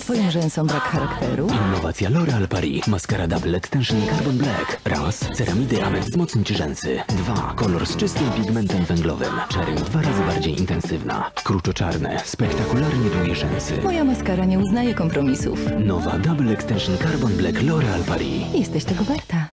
twoim rzęsom brak charakteru? Innowacja L'Oreal Paris. Maskara Double Extension Carbon Black. Raz. Ceramidy Amet wzmocnić rzęsy. Dwa. Kolor z czystym pigmentem węglowym. Czerń dwa razy bardziej intensywna. Kruczo-czarne. Spektakularnie długie rzęsy. Moja maskara nie uznaje kompromisów. Nowa Double Extension Carbon Black L'Oreal Paris. Jesteś tego warta.